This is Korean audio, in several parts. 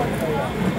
one for one.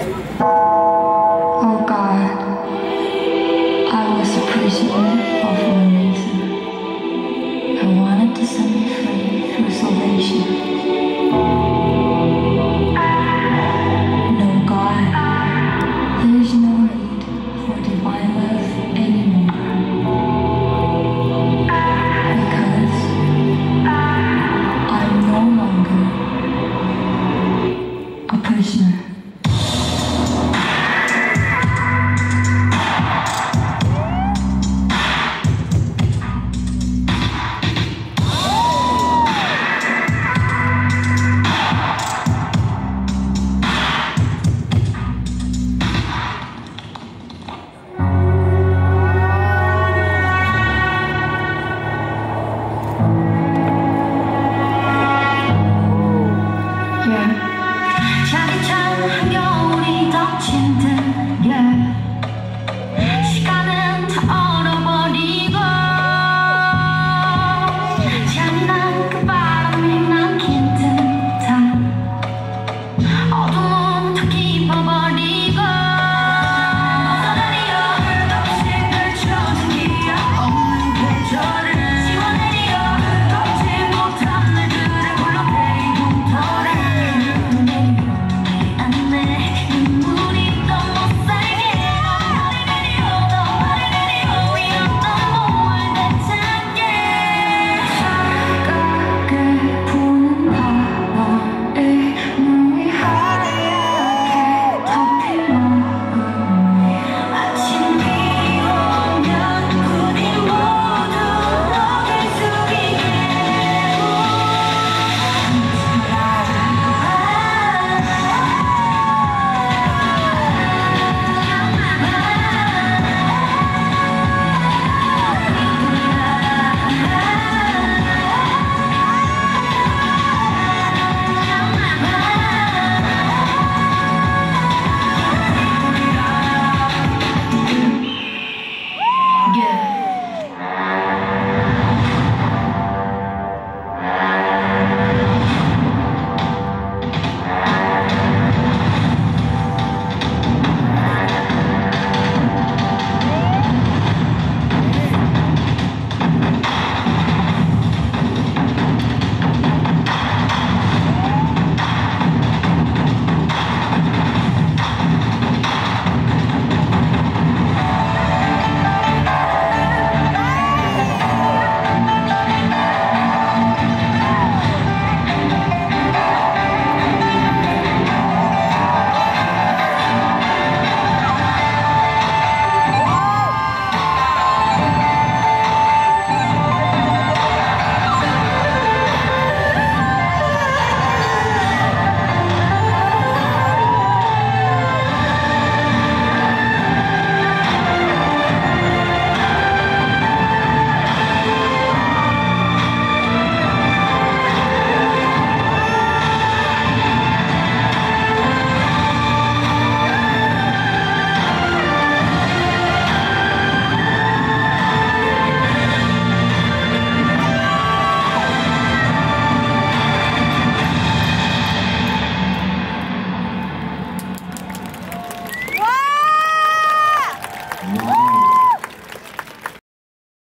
yeah. 차디찬 한겨울이 덮친 듯 yeah.